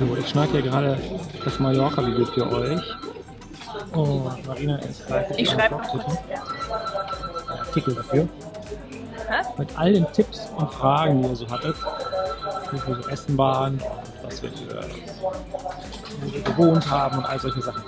So, ich schneide hier gerade das Mallorca-Video für euch. Und Marina ist fleißig Ich schreibe mal kurz. Artikel dafür. Hä? Mit all den Tipps und Fragen, die ihr so hattet, wie wir so essen waren und was wir, wo wir gewohnt haben und all solche Sachen.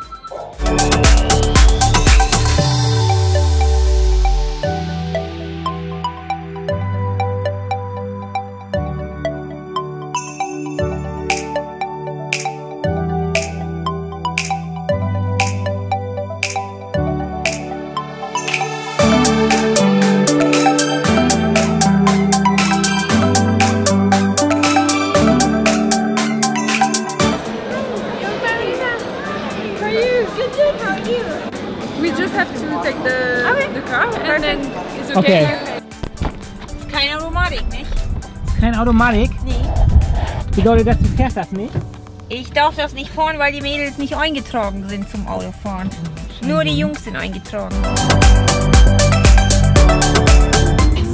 Okay. Okay. Keine Aromatik, nicht? Kein Automatik? Nee. Bedeutet das, du fährst das nicht? Ich darf das nicht fahren, weil die Mädels nicht eingetragen sind zum Autofahren. Nur die Jungs sind eingetragen.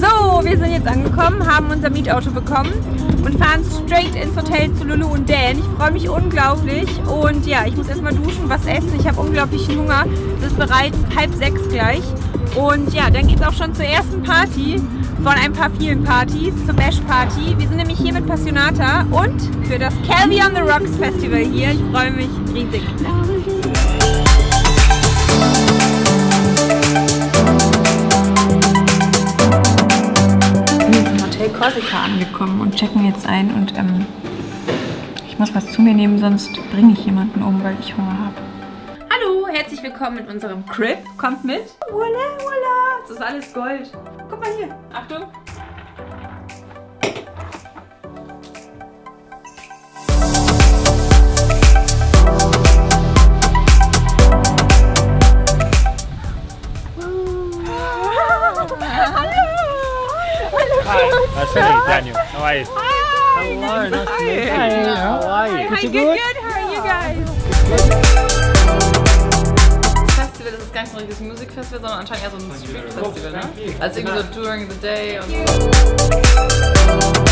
So, wir sind jetzt angekommen, haben unser Mietauto bekommen und fahren straight ins Hotel zu Lulu und Dan. Ich freue mich unglaublich und ja, ich muss erstmal duschen, was essen. Ich habe unglaublichen Hunger. Es ist bereits halb sechs gleich. Und ja, dann geht es auch schon zur ersten Party von ein paar vielen Partys, zur Bash Party. Wir sind nämlich hier mit Passionata und für das Calvi on the Rocks Festival hier. Ich freue mich riesig. Corsica angekommen und checken jetzt ein und ähm, ich muss was zu mir nehmen, sonst bringe ich jemanden um, weil ich Hunger habe. Hallo, herzlich willkommen in unserem Crib. Kommt mit. Voila, voila. Das ist alles Gold. Guck mal hier. Achtung. That's really Daniel. How are you? Hi. Hello, nice to meet you. Hi. How are you? Hi, Good, good, good? good. How are you guys? Festival das ist gar nicht so ein richtiges Musikfestival, sondern anscheinend eher so ein Street-Festival, ne? Also irgendwie so during the day und so.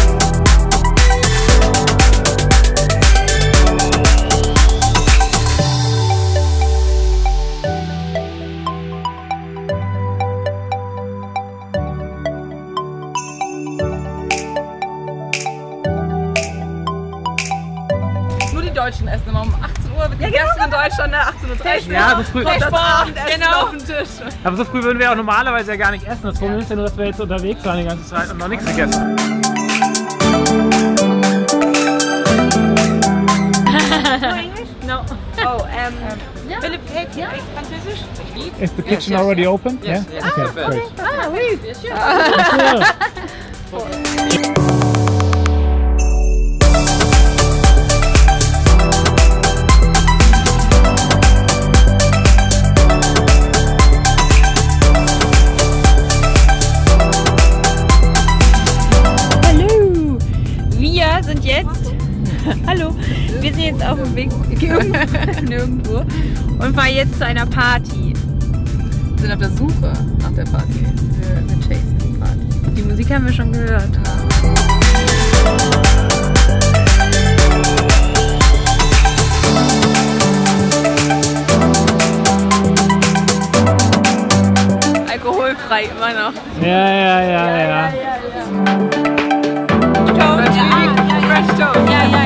Deutschen essen immer um 18 Uhr wird gegessen in Deutschland, ne? 18.30 Uhr. Ja, so früh. Kommt das Abendessen Genau. auf den Tisch. Aber so früh würden wir auch normalerweise ja gar nicht essen. Das Problem ist ja nur, dass wir jetzt unterwegs waren die ganze Zeit und noch nichts gegessen haben. No. Oh, ähm, Philipp, hey, ja. Französisch? Is the kitchen yes, already yes. open? Yes, yeah? yes. Okay, Ah, great. Ah, oui. Cool. Hallo! Hallo! Wir sind jetzt auf dem Weg nirgendwo und fahren jetzt zu einer Party. Wir sind auf der Suche nach der Party. Wir, wir chasen die Party. Die Musik haben wir schon gehört. Alkoholfrei immer noch. Ja, ja, ja, ja. Toast, ja, Fresh Toast. ja, ja, ja. Okay. Weil irgendwie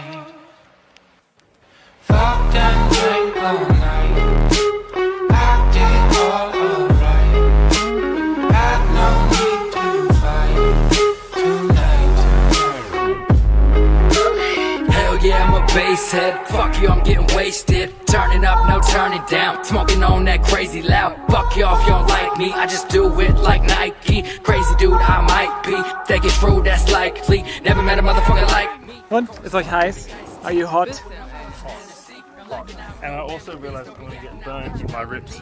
I'm a bass head. Fuck you, I'm getting wasted. Turning up, no turning down. Smoking on that crazy loud. Fuck you if you don't like me. I just do it like Nike. Crazy dude, I might be. Think it's true, that's likely. Never met a motherfucker like me. Und? Ist euch heiß? Are you hot? And I also realized I'm gonna get burned in my ribs.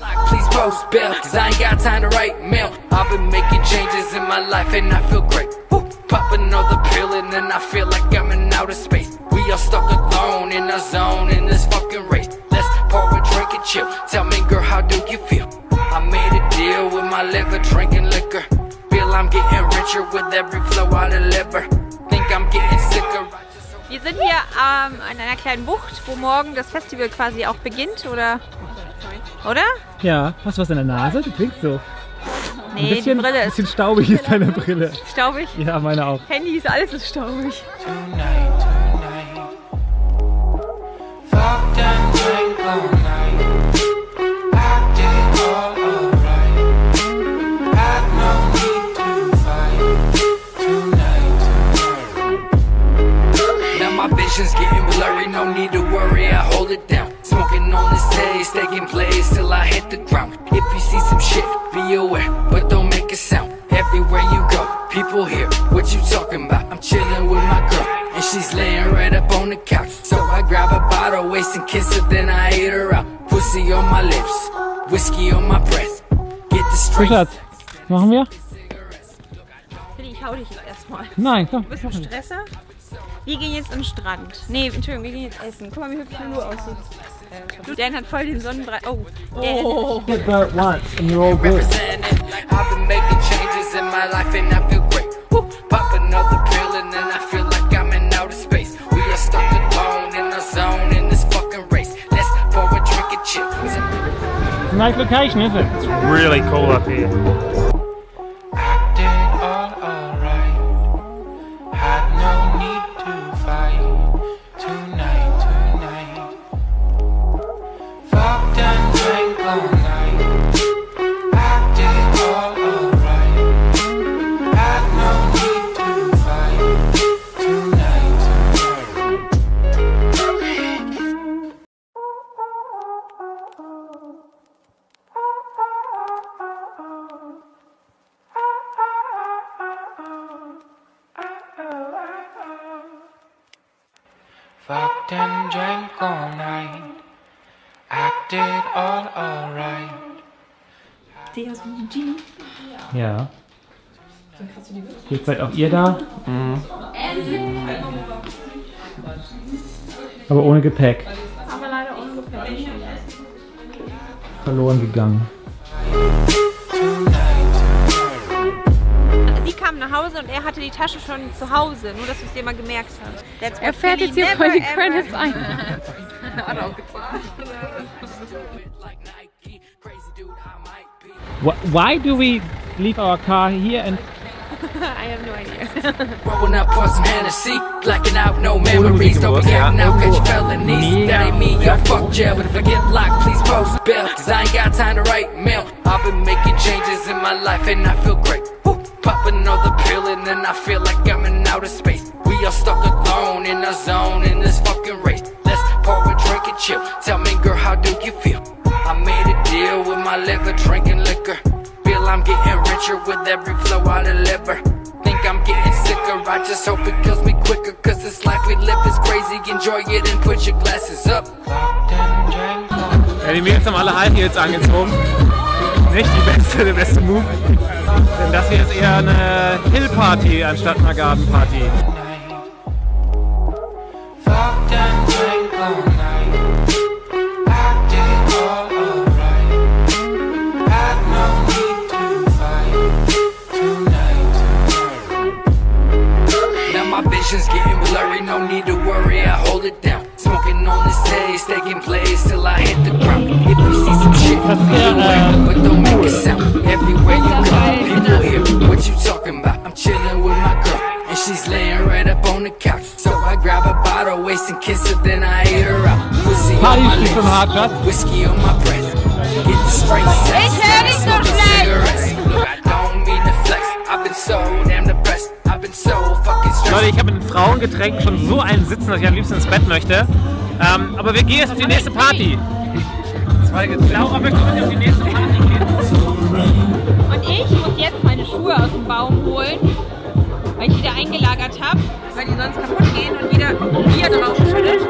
Like, please post bail, cause I ain't got time to write mail. I've been making changes in my life and I feel great. Woo. Pop another pill and then I feel like I'm in outer space. We are stuck alone in a zone in this fucking race. Let's pour a drink and chill. Tell me, girl, how do you feel? I made a deal with my liver, drinking liquor. Feel I'm getting richer with every flow I deliver. Think I'm getting sicker. Wir sind hier ähm, an einer kleinen Bucht, wo morgen das Festival quasi auch beginnt, oder? Oder? Ja, hast du was in der Nase? Du klingst so. Ein Nee, bisschen, die Brille ein ist bisschen staubig ist deine Brille. staubig. Ja, meine auch. Handy ist alles ist staubig. tonight. What you talking about. I'm chilling with my girl, and she's laying right up on the couch. So I grab a bottle, waist and kiss her, then I eat her out. Pussy on my lips, whiskey on my breath. Get the So, straight. Schatz, machen wir? Ich hau dich jetzt erstmal. Nein, komm. Du bist ein Stresser? Wir gehen jetzt an den Strand. Nee, Entschuldigung, wir gehen jetzt essen. Guck mal, wie hübsch Lulu aussieht. Äh, du, Dan hat voll den Sonnenbrand. Oh, Dan. Oh. Get burnt once and you're all good. representing. I've been making changes in my life and I feel great. Woo. Pop another pill and then I feel like I'm in outer space. We are stuck alone in a zone in this fucking race. Let's pour a drink and chill. Nice location, isn't it? It's really cool up here. Acted all alright. Ja. Jetzt seid auch ihr da. Aber ohne Gepäck. Aber leider ohne Gepäck. Verloren gegangen. Sie kam nach Hause und er hatte die Tasche schon zu Hause. Nur, dass du es dir mal gemerkt hast. Er fährt jetzt hier voll die Credits ein. Like Nike, crazy dude, I might be. Wh- Why do we leave our car here and I have no idea. Rolling up on some Hennessy, blacking out, no memories. Don't be getting out, catch felonies. That ain't me, yo, fuck jail. But if I get locked, please post bail. Cause I ain't got time to write mail. I've been making changes in my life and I feel great. Woo. Pop another pill and then I feel like I'm in outer space. We are stuck alone in a zone in this chill. Tell me, girl, how do you feel? I made a deal with my liver, drinking liquor. Feel I'm getting richer with every flow I deliver. Think I'm getting sicker, I just hope it kills me quicker. Cause this life we live is crazy. Enjoy it and put your glasses up. Ja, die Mädels haben alle High Heels angezogen. Nicht die beste, der beste Move. Denn das hier ist eher eine Hill-Party anstatt einer Garden-Party. Vision's getting blurry, no need to worry, I hold it down. Smoking on this taste, taking plays till I hit the ground. If you see some shit, be aware, but don't make a sound. Everywhere you go, people hear what you talking about. I'm chilling with my girl, and she's laying right up on the couch. So I grab a bottle, waist and kiss her, then I eat her out. Pussy on my Party ist schon hart, lips, whiskey on my breath. Get the straight habe in Frauengetränk schon so einen Sitzen, dass ich am liebsten ins Bett möchte. Ähm, aber wir gehen jetzt auf die nächste Party. Laura, wir können auf die nächste Party gehen. Und ich muss jetzt meine Schuhe aus dem Baum holen, weil ich wieder eingelagert habe. Weil die sonst kaputt gehen und jeder Bier drauf schüttet.